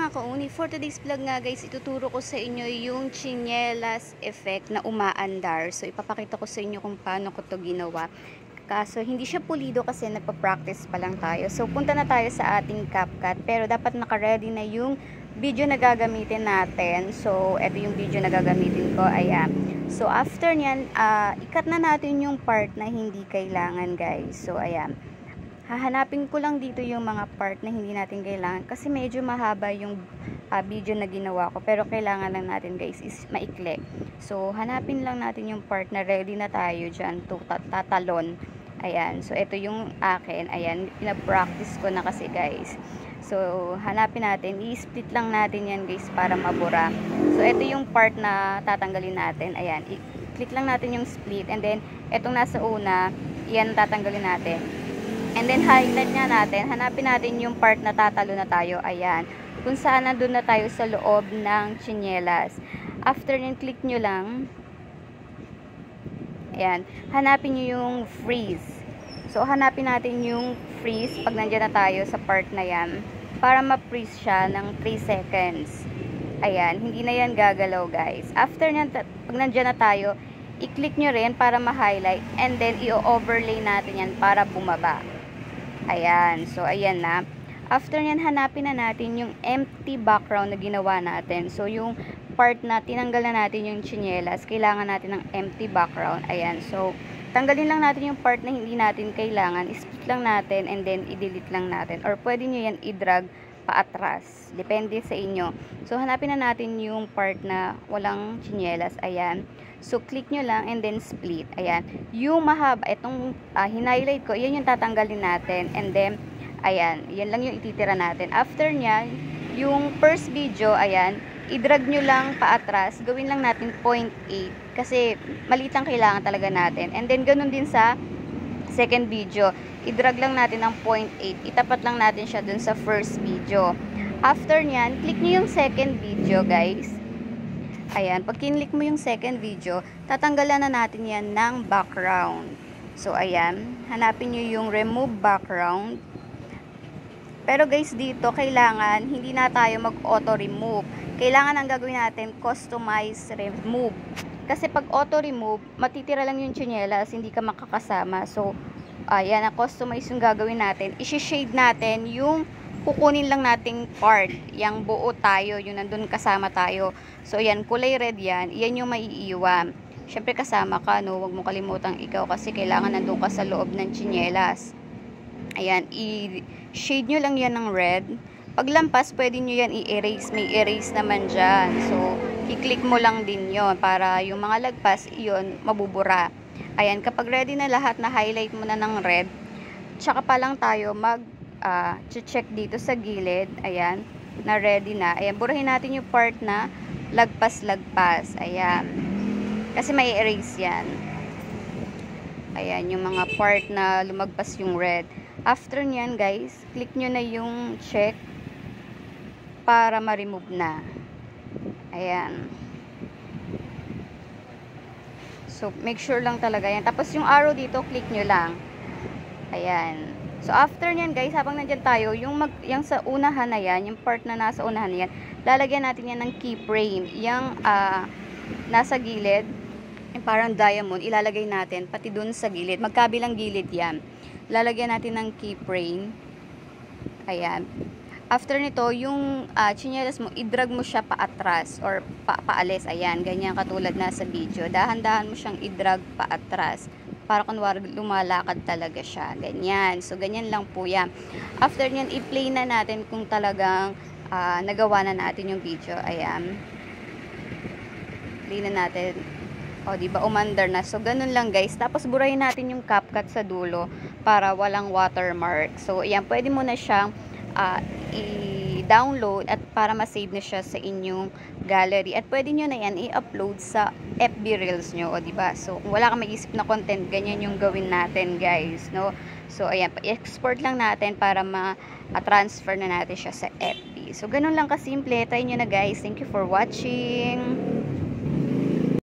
mga kauni, for today's vlog nga guys, ituturo ko sa inyo yung chinelas effect na umaandar. So ipapakita ko sa inyo kung paano ko to ginawa. Kaso hindi siya pulido kasi nagpa-practice pa lang tayo. So punta na tayo sa ating CapCut. Pero dapat naka-ready na yung video na gagamitin natin. So ito yung video na gagamitin ko. Ayan. So after nyan, uh, ikat na natin yung part na hindi kailangan guys. So ayan hahanapin ko lang dito yung mga part na hindi natin kailangan kasi medyo mahaba yung uh, video na ginawa ko. Pero kailangan lang natin guys is maikli. So hanapin lang natin yung part na ready na tayo dyan to tatalon. Ayan. So ito yung akin. Ayan. Pinapractice ko na kasi guys. So hanapin natin. I-split lang natin yan guys para mabura. So ito yung part na tatanggalin natin. Ayan. I-click lang natin yung split. And then itong nasa una yan tatanggalin natin And then highlight nga natin, hanapin natin yung part na tatalo na tayo. Ayan. Kung saan nandun na tayo sa loob ng chinelas. After nyo, click nyo lang. Ayan. Hanapin nyo yung freeze. So, hanapin natin yung freeze pag nandiyan na tayo sa part na yan. Para ma-freeze siya ng 3 seconds. Ayan. Hindi na yan gagalaw, guys. After nyan, pag nandiyan na tayo, i-click nyo rin para ma-highlight. And then, i-overlay natin yan para bumaba. Ayan. So, ayan na. After nyan, hanapin na natin yung empty background na ginawa natin. So, yung part na tinanggal na natin yung chinelas, kailangan natin ng empty background. Ayan. So, tanggalin lang natin yung part na hindi natin kailangan. Split lang natin and then i-delete lang natin. Or pwede nyo yan i-drag paatras. Depende sa inyo. So, hanapin na natin yung part na walang chinelas. Ayan. So, click nyo lang and then split. Ayan. Yung mahaba, itong uh, hinighlight ko, yan yung tatanggalin natin. And then, ayan, yan lang yung ititira natin. After nya, yung first video, ayan, i-drag nyo lang paatras. Gawin lang natin 0.8. Kasi, maliit ang kailangan talaga natin. And then, ganun din sa second video. I-drag lang natin ng 0.8. Itapat lang natin siya dun sa first video. After nyan, click nyo yung second video, guys. Ayan, pag kinlik mo yung second video, tatanggalan na natin yan ng background. So, ayan, hanapin nyo yung remove background. Pero guys, dito, kailangan, hindi na tayo mag-auto-remove. Kailangan ang gagawin natin, customize remove. Kasi pag auto-remove, matitira lang yung chinelas, hindi ka makakasama. So, ayan, na customize yung gagawin natin. I-shade natin yung kukunin lang nating part, yung buo tayo, yung nandun kasama tayo. So, yan, kulay red yan, yan yung maiiwan. Siyempre kasama ka, no, huwag mo kalimutang ikaw kasi kailangan nandun ka sa loob ng chinelas. Ayan, i-shade nyo lang yan ng red. Paglampas, pwede nyo yan i-erase, may erase naman dyan. So, i-click mo lang din yon para yung mga lagpas, yon mabubura. Ayan, kapag ready na lahat na highlight mo na ng red, tsaka pa lang tayo mag uh, check dito sa gilid. Ayan, na ready na. Ayan, burahin natin yung part na lagpas-lagpas. Ayan. Kasi may erase yan. Ayan, yung mga part na lumagpas yung red. After nyan, guys, click nyo na yung check para ma-remove na. Ayan. So, make sure lang talaga yan. Tapos, yung arrow dito, click nyo lang. Ayan. So, after nyan guys, habang nandyan tayo, yung, mag, yung sa unahan na yan, yung part na nasa unahan na yan, lalagyan natin yan ng keyframe. Yung uh, nasa gilid, yung parang diamond, ilalagay natin pati dun sa gilid. Magkabilang gilid yan. Lalagyan natin ng keyframe. Ayan. After nito, yung uh, chinelas mo, idrag mo siya paatras or pa paalis. Ayan, ganyan katulad na sa video. Dahan-dahan mo siyang idrag paatras para kunwari lumalakad talaga siya. Ganyan. So, ganyan lang po yan. After nyan, i-play na natin kung talagang uh, nagawa na natin yung video. Ayan. Play na natin. O, di ba umandar na. So, ganun lang guys. Tapos, burahin natin yung CapCut sa dulo para walang watermark. So, ayan. Pwede mo na siyang uh, i-download at para ma-save na siya sa inyong gallery. At pwede nyo na yan i-upload sa FB Reels nyo, o diba? So, kung wala kang maisip na content, ganyan yung gawin natin, guys, no? So, ayan, export lang natin para ma-transfer na natin siya sa FB. So, ganun lang kasimple. Try nyo na, guys. Thank you for watching.